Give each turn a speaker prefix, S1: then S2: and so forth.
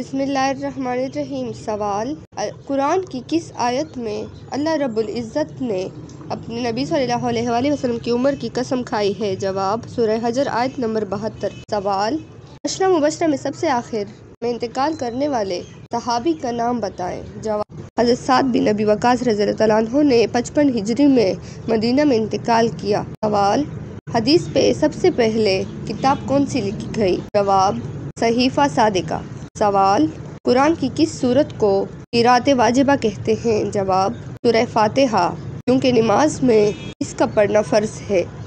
S1: बिस्मिल्लाहिर्रहमानिर्रहीम। सवाल कुरान की किस आयत में अल्लाह रब्बुल इज़्ज़त ने अपने नबी सल्लल्लाहु अलैहि वसल्लम की उम्र की कसम खाई है? जवाब, सूरह हजर, आयत नंबर बहत्तर। सवाल, अशरा मुबशरा में सबसे आखिर में इंतकाल करने वाले सहाबी का नाम बताएँ। जवाब, हज़रत साद बिन नबी वकास रज़ी तु ने पचपन हिजरी में मदीना में इंतकाल किया। सवाल, हदीस पे सबसे पहले किताब कौन सी लिखी गई? जवाब, सहीफ़ा सादिका। सवाल, कुरान की किस सूरत को किरात वाजिबा कहते हैं? जवाब, सुरह फातिहा, क्योंकि नमाज़ में इसका पढ़ना फ़र्ज़ है।